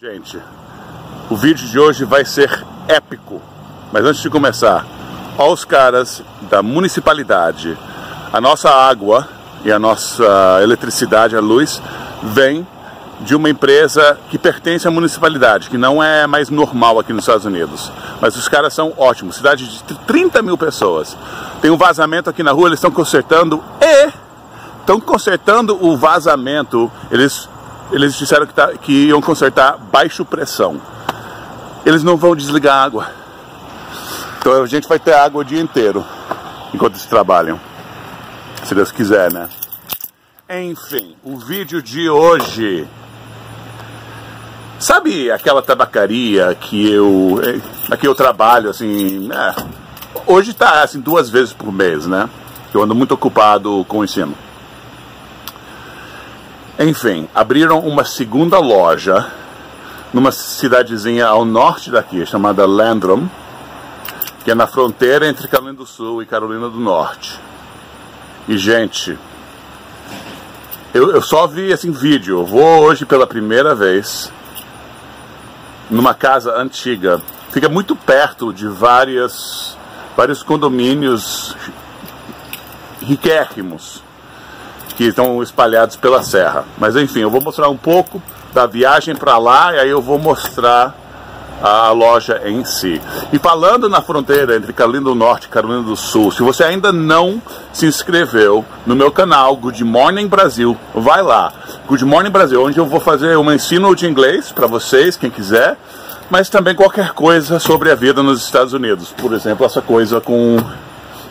Gente, o vídeo de hoje vai ser épico, mas antes de começar, olha os caras da municipalidade. A nossa água e a nossa eletricidade, a luz, vem de uma empresa que pertence à municipalidade, que não é mais normal aqui nos Estados Unidos. Mas os caras são ótimos, cidade de 30 mil pessoas. Tem um vazamento aqui na rua, eles estão consertando e estão consertando o vazamento. Eles eles disseram que, tá, que iam consertar baixo pressão. Eles não vão desligar a água. Então a gente vai ter água o dia inteiro enquanto eles trabalham. Se Deus quiser, né? Enfim, o vídeo de hoje. Sabe aquela tabacaria que eu. Aqui eu trabalho, assim. É, hoje tá assim duas vezes por mês, né? Eu ando muito ocupado com o ensino. Enfim, abriram uma segunda loja numa cidadezinha ao norte daqui, chamada Landrum, que é na fronteira entre Carolina do Sul e Carolina do Norte. E, gente, eu, eu só vi assim vídeo. Eu vou hoje pela primeira vez numa casa antiga. Fica muito perto de várias, vários condomínios riquérrimos que estão espalhados pela serra. Mas enfim, eu vou mostrar um pouco da viagem para lá e aí eu vou mostrar a loja em si. E falando na fronteira entre Carolina do Norte e Carolina do Sul, se você ainda não se inscreveu no meu canal Good Morning Brasil, vai lá. Good Morning Brasil, onde eu vou fazer um ensino de inglês para vocês, quem quiser, mas também qualquer coisa sobre a vida nos Estados Unidos. Por exemplo, essa coisa com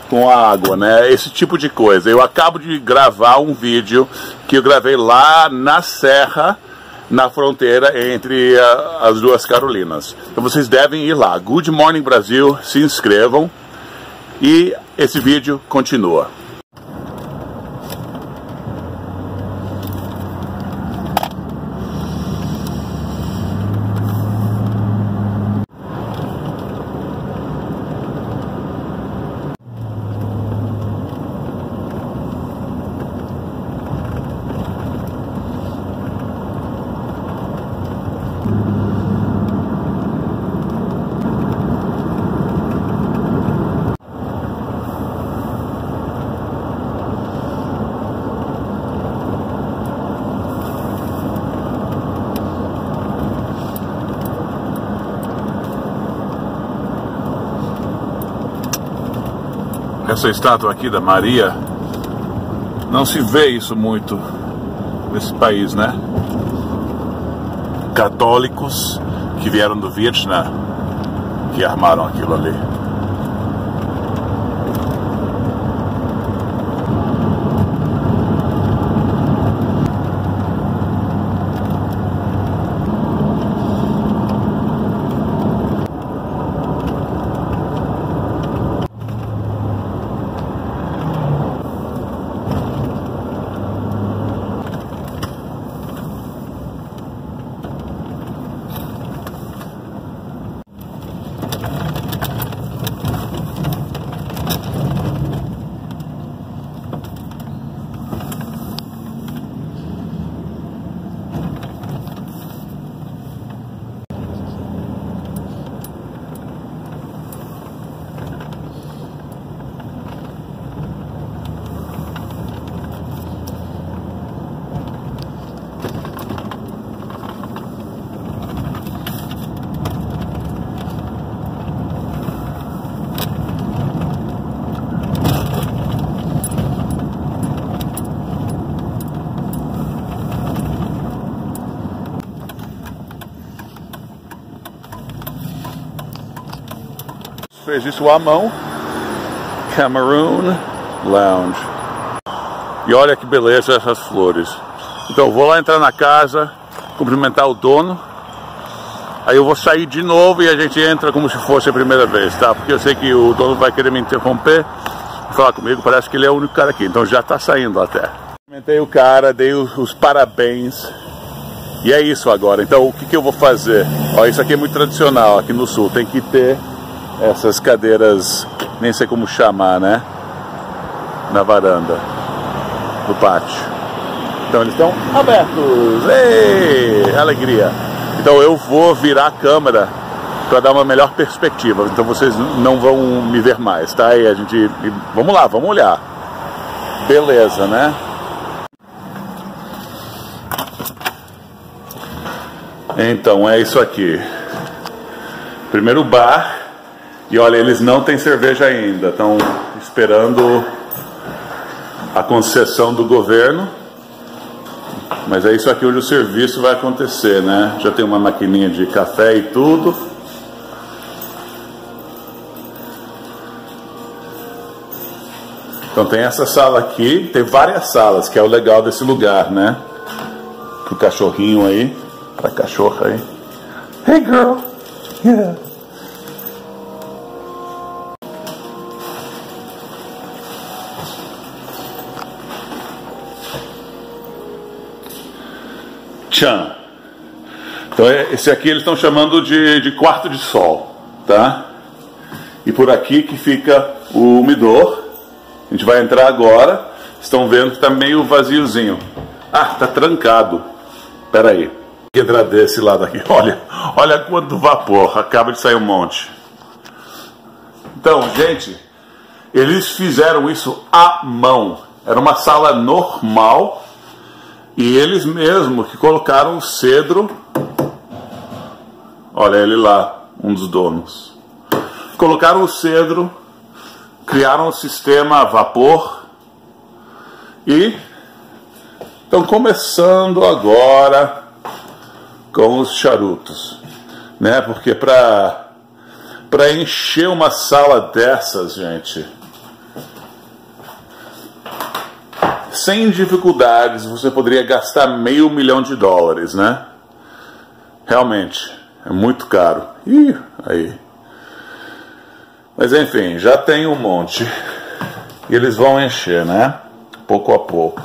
com a água, né? Esse tipo de coisa. Eu acabo de gravar um vídeo que eu gravei lá na serra, na fronteira entre uh, as duas Carolinas. Então vocês devem ir lá. Good Morning Brasil, se inscrevam e esse vídeo continua. Essa estátua aqui da Maria, não se vê isso muito nesse país, né? Católicos que vieram do Vietnã que armaram aquilo ali. Fez isso à mão. Cameroon Lounge. E olha que beleza essas flores. Então vou lá entrar na casa, cumprimentar o dono. Aí eu vou sair de novo e a gente entra como se fosse a primeira vez, tá? Porque eu sei que o dono vai querer me interromper falar comigo, parece que ele é o único cara aqui, então já tá saindo até. Cumprimentei o cara, dei os, os parabéns. E é isso agora. Então o que, que eu vou fazer? Ó, isso aqui é muito tradicional aqui no sul, tem que ter essas cadeiras, nem sei como chamar, né? Na varanda do pátio. Então eles estão abertos. Ei, alegria. Então eu vou virar a câmera para dar uma melhor perspectiva. Então vocês não vão me ver mais, tá? E a gente. Vamos lá, vamos olhar. Beleza, né? Então é isso aqui. Primeiro bar. E olha, eles não têm cerveja ainda. Estão esperando a concessão do governo. Mas é isso aqui onde o serviço vai acontecer, né? Já tem uma maquininha de café e tudo. Então tem essa sala aqui, tem várias salas, que é o legal desse lugar, né? Pro cachorrinho aí, pra cachorra aí. Hey girl! Yeah! Chan. Então é, esse aqui eles estão chamando de, de quarto de sol, tá? E por aqui que fica o umidor. A gente vai entrar agora. Estão vendo que está meio vaziozinho. Ah, está trancado. Espera aí. Que entrar desse lado aqui. Olha, olha quanto vapor. Acaba de sair um monte. Então, gente, eles fizeram isso à mão. Era uma sala normal e eles mesmos que colocaram o cedro. Olha ele lá, um dos donos. Colocaram o cedro, criaram um sistema a vapor e estão começando agora com os charutos, né? Porque para para encher uma sala dessas, gente, sem dificuldades, você poderia gastar meio milhão de dólares, né? Realmente, é muito caro. Ih, aí. Mas enfim, já tem um monte. E eles vão encher, né? Pouco a pouco.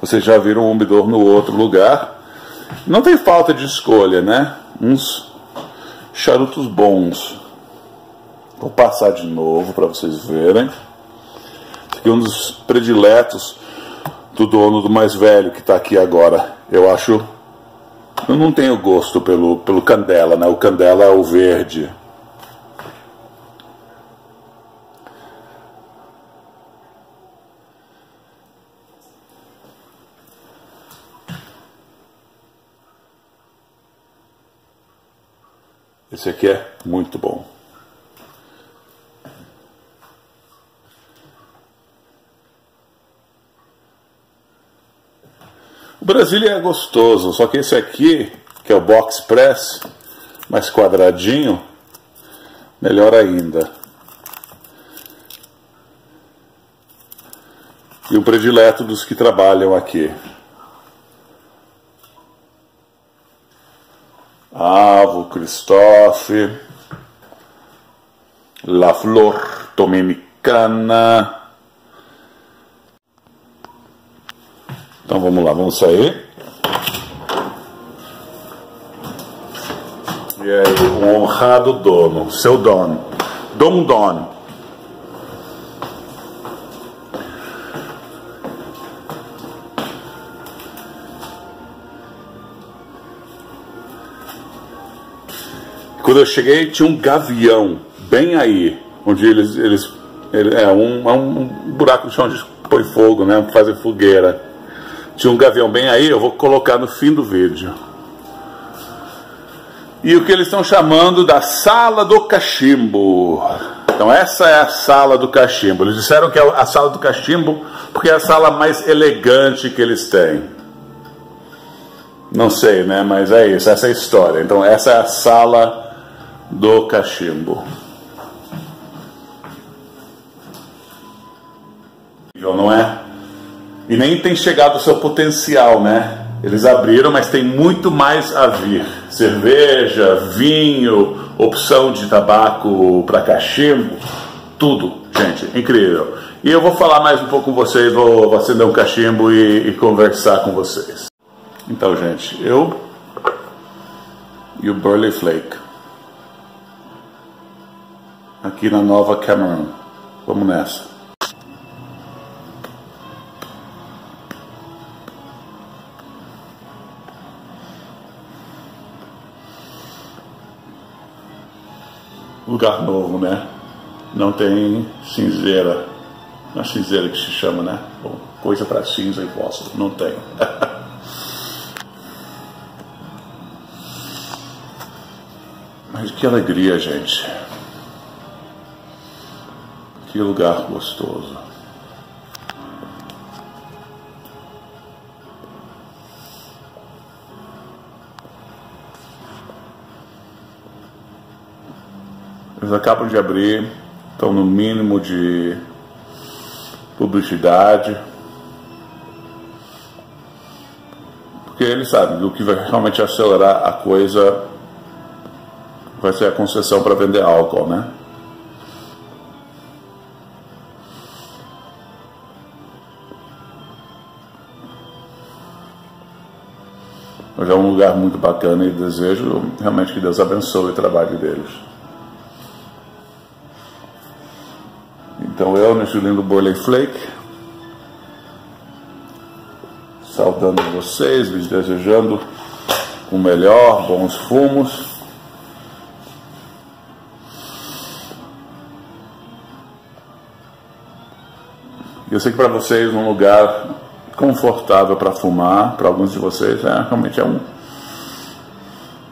Vocês já viram um umidor no outro lugar. Não tem falta de escolha, né? Uns charutos bons. Vou passar de novo para vocês verem e um dos prediletos do dono do mais velho que está aqui agora. Eu acho. Eu não tenho gosto pelo, pelo Candela, né? O Candela é o verde. Esse aqui é muito bom. Brasília é gostoso, só que esse aqui, que é o Box Press, mais quadradinho, melhor ainda. E o predileto dos que trabalham aqui. Avo, Christophe, La Flor Dominicana. Então vamos lá, vamos sair. E aí, o honrado dono, seu dono, Dom Don. Quando eu cheguei, tinha um gavião bem aí, onde eles. eles ele, é, um, é um buraco de chão onde põe fogo, né? Fazer fogueira. Tinha um gavião bem aí, eu vou colocar no fim do vídeo. E o que eles estão chamando da sala do cachimbo. Então essa é a sala do cachimbo. Eles disseram que é a sala do cachimbo porque é a sala mais elegante que eles têm. Não sei, né? Mas é isso, essa é a história. Então essa é a sala do cachimbo. Não é? E nem tem chegado ao seu potencial, né? Eles abriram, mas tem muito mais a vir. Cerveja, vinho, opção de tabaco para cachimbo, tudo, gente, incrível. E eu vou falar mais um pouco com vocês, vou acender um cachimbo e, e conversar com vocês. Então, gente, eu e o Burley Flake aqui na Nova Cameron. Vamos nessa. Lugar novo, né? Não tem cinzeira. Não é cinzeira que se chama, né? Bom, coisa para cinza e fósforo. Não tem. Mas que alegria, gente. Que lugar gostoso. Eles acabam de abrir, estão no mínimo de publicidade. Porque eles sabem que o que vai realmente acelerar a coisa vai ser a concessão para vender álcool, né? Mas é um lugar muito bacana e desejo realmente que Deus abençoe o trabalho deles. Então eu, nesse lindo Burley Flake, saudando vocês, lhes desejando o melhor, bons fumos. Eu sei que para vocês um lugar confortável para fumar, para alguns de vocês, é, realmente é um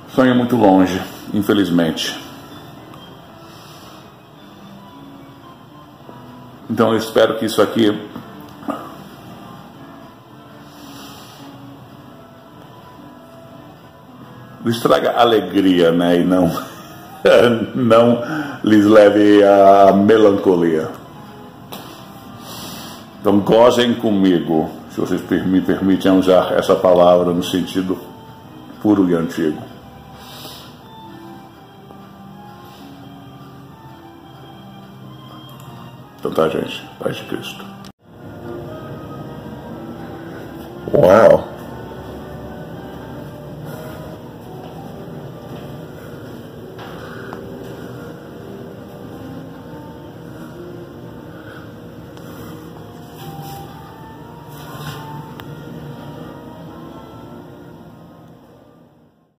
sonho muito longe, infelizmente. Então eu espero que isso aqui lhes traga alegria, né? E não, não lhes leve a melancolia. Então gozem comigo, se vocês me permitem usar essa palavra no sentido puro e antigo. Então tá, gente. Paz de Cristo. Uau!